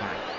Yeah.